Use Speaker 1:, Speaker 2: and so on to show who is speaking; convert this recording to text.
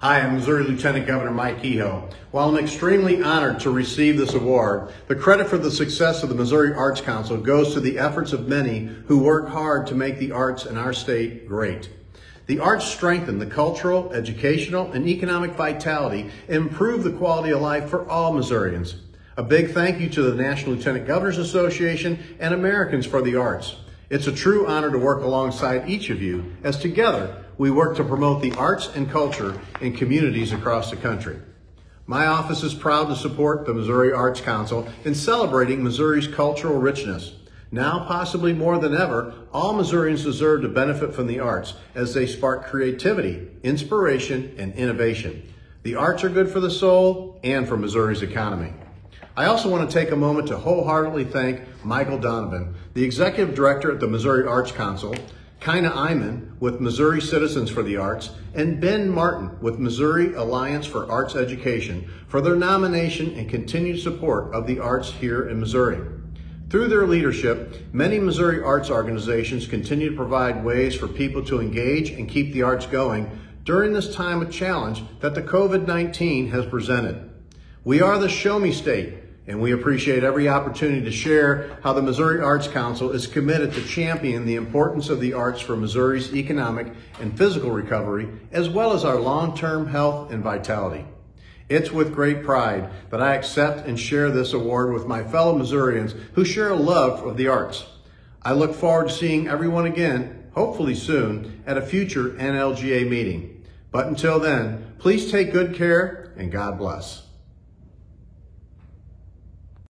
Speaker 1: Hi, I'm Missouri Lieutenant Governor Mike Kehoe. While I'm extremely honored to receive this award, the credit for the success of the Missouri Arts Council goes to the efforts of many who work hard to make the arts in our state great. The arts strengthen the cultural, educational, and economic vitality and improve the quality of life for all Missourians. A big thank you to the National Lieutenant Governors Association and Americans for the Arts. It's a true honor to work alongside each of you as together we work to promote the arts and culture in communities across the country. My office is proud to support the Missouri Arts Council in celebrating Missouri's cultural richness. Now, possibly more than ever, all Missourians deserve to benefit from the arts as they spark creativity, inspiration, and innovation. The arts are good for the soul and for Missouri's economy. I also want to take a moment to wholeheartedly thank Michael Donovan, the Executive Director at the Missouri Arts Council, Kina Iman with Missouri Citizens for the Arts, and Ben Martin with Missouri Alliance for Arts Education for their nomination and continued support of the arts here in Missouri. Through their leadership, many Missouri arts organizations continue to provide ways for people to engage and keep the arts going during this time of challenge that the COVID-19 has presented. We are the show me state, and we appreciate every opportunity to share how the Missouri Arts Council is committed to champion the importance of the arts for Missouri's economic and physical recovery, as well as our long-term health and vitality. It's with great pride that I accept and share this award with my fellow Missourians who share a love of the arts. I look forward to seeing everyone again, hopefully soon, at a future NLGA meeting. But until then, please take good care and God bless.